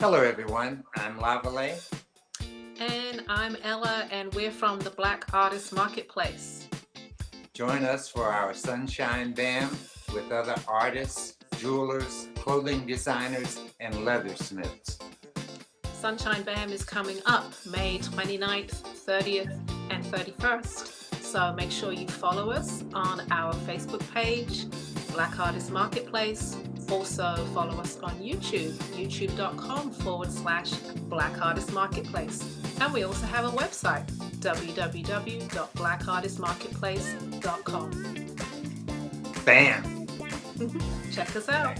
Hello, everyone. I'm Lavale. And I'm Ella, and we're from the Black Artist Marketplace. Join us for our Sunshine Bam with other artists, jewelers, clothing designers, and leathersmiths. Sunshine Bam is coming up May 29th, 30th, and 31st. So make sure you follow us on our Facebook page, Black Artist Marketplace. Also follow us on YouTube, youtube.com forward slash Black Artist Marketplace. And we also have a website, www.blackartistmarketplace.com. Bam! Check us out.